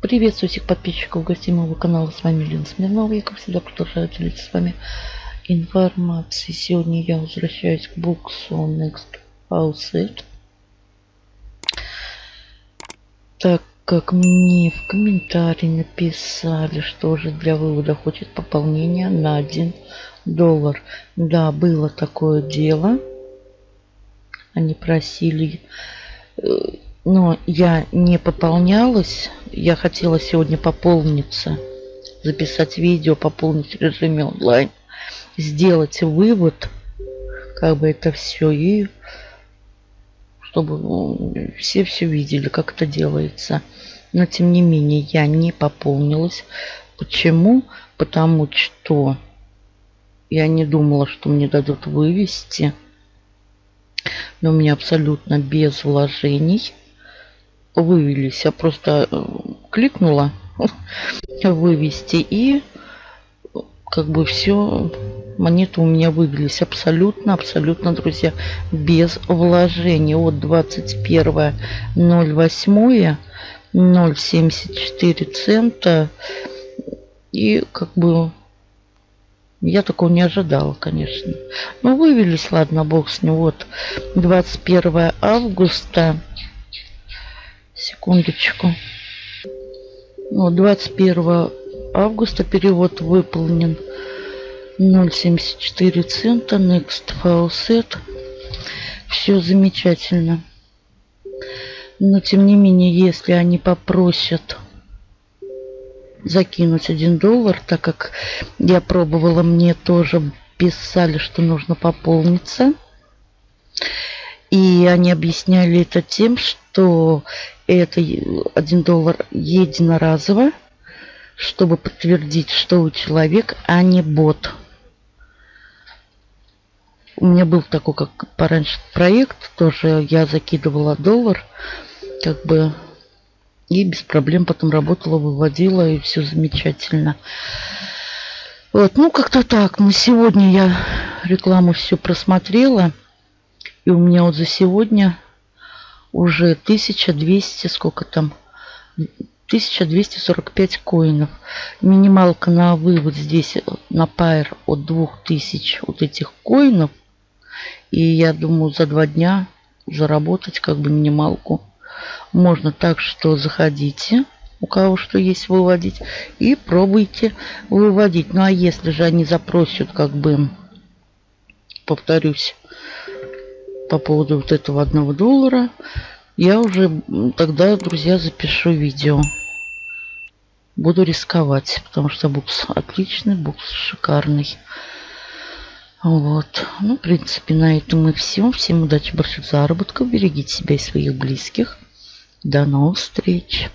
Приветствую всех подписчиков, гостей моего канала. С вами Лена Смирнова. Я, как всегда, продолжаю делиться с вами информацией. Сегодня я возвращаюсь к боксу Next Faucet. Так как мне в комментарии написали, что уже для вывода хочет пополнение на 1 доллар. Да, было такое дело. Они просили э, но я не пополнялась. Я хотела сегодня пополниться, записать видео, пополнить в режиме онлайн, сделать вывод, как бы это все, и чтобы ну, все все видели, как это делается. Но тем не менее я не пополнилась. Почему? Потому что я не думала, что мне дадут вывести. Но у меня абсолютно без вложений вывелись. Я просто э, кликнула вывести и как бы все монеты у меня вывелись абсолютно абсолютно друзья без вложений от 21 08 0,74 цента и как бы я такого не ожидала, конечно. Ну, вывелись, ладно, бог с ним. Вот, 21 августа Секундочку. Вот, 21 августа перевод выполнен. 0,74 цента. Next Faucet. Все замечательно. Но тем не менее, если они попросят закинуть 1 доллар, так как я пробовала, мне тоже писали, что нужно пополниться. И они объясняли это тем, что это 1 доллар единоразово, чтобы подтвердить, что у человека, а не бот. У меня был такой, как пораньше проект, тоже я закидывала доллар, как бы, и без проблем потом работала, выводила, и все замечательно. Вот, ну как-то так. На сегодня я рекламу все просмотрела. И у меня вот за сегодня уже 1200, сколько там, 1245 коинов. Минималка на вывод здесь на пайр от 2000 вот этих коинов. И я думаю, за два дня заработать как бы минималку можно. Так что заходите, у кого что есть выводить, и пробуйте выводить. Ну а если же они запросят, как бы, повторюсь, по поводу вот этого одного доллара, я уже тогда, друзья, запишу видео. Буду рисковать, потому что букс отличный, букс шикарный. Вот. Ну, в принципе, на этом и все. Всем удачи, больших заработков. Берегите себя и своих близких. До новых встреч.